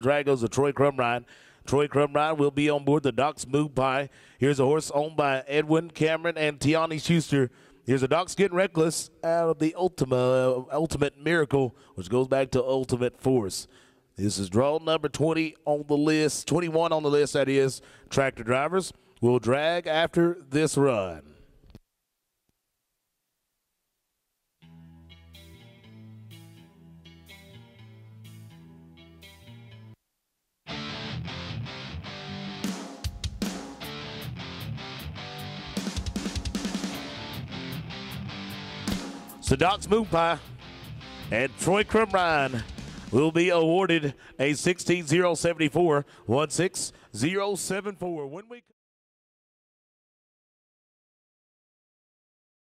drag of Troy Crumrine. Troy Crumrine will be on board the Docs Moonpie. Here's a horse owned by Edwin Cameron and Tiani Schuster. Here's a Docs Getting Reckless out of the Ultima, uh, Ultimate Miracle, which goes back to Ultimate Force. This is draw number 20 on the list, 21 on the list, that is. Tractor drivers will drag after this run. Sadoc's Moon Pie and Troy Crumrine will be awarded a 16074 16074 when we